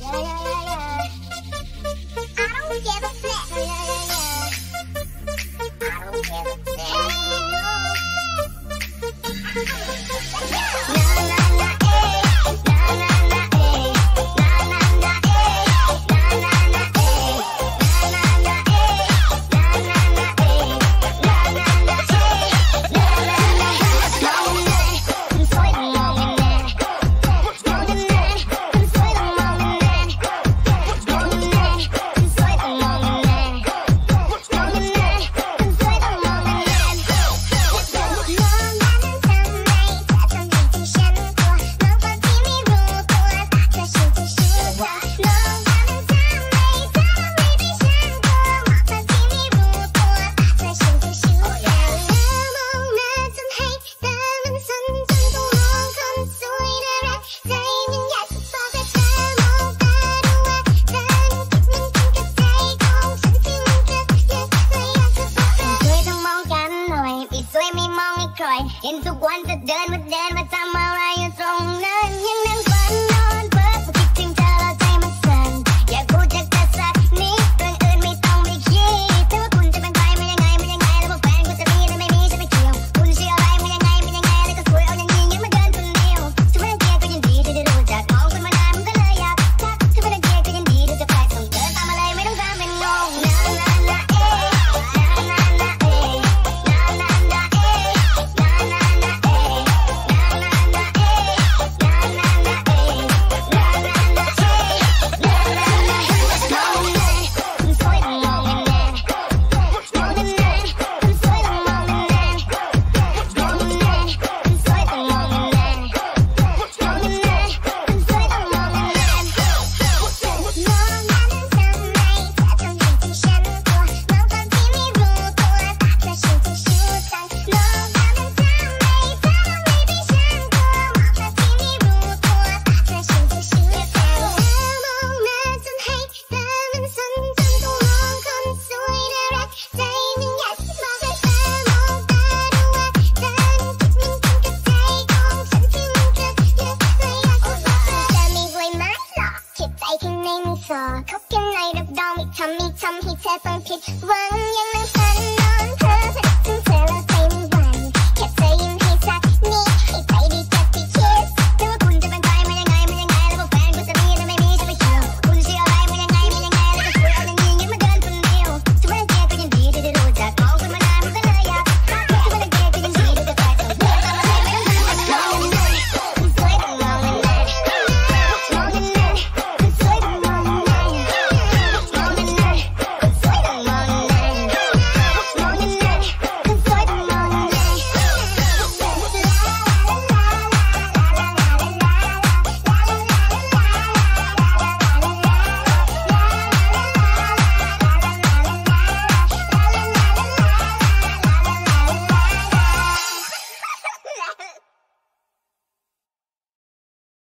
เ Into one to done with done, but I'm alright, so none, you know. เธอคบกันในดับดองม่ทำม่ทำให้เธอต้องผิดหวังยังนั่งอ